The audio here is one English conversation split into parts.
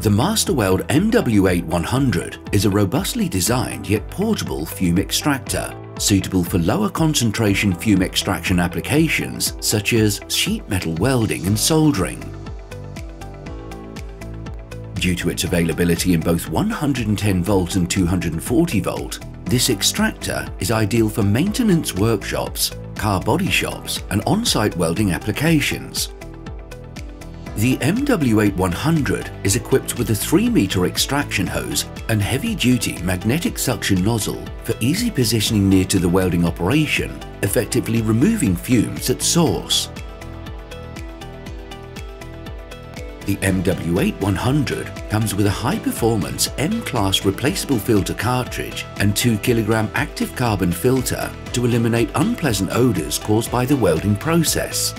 The Masterweld MW8100 is a robustly designed yet portable fume extractor, suitable for lower concentration fume extraction applications such as sheet metal welding and soldering. Due to its availability in both 110 volt and 240 volt, this extractor is ideal for maintenance workshops, car body shops and on-site welding applications. The MW8100 is equipped with a 3 meter extraction hose and heavy-duty magnetic suction nozzle for easy positioning near to the welding operation, effectively removing fumes at source. The MW8100 comes with a high-performance M-Class replaceable filter cartridge and 2 kg active carbon filter to eliminate unpleasant odours caused by the welding process.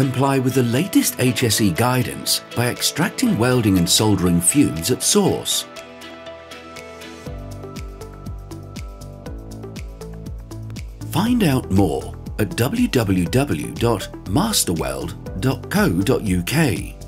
Comply with the latest HSE guidance by extracting welding and soldering fumes at source. Find out more at www.masterweld.co.uk.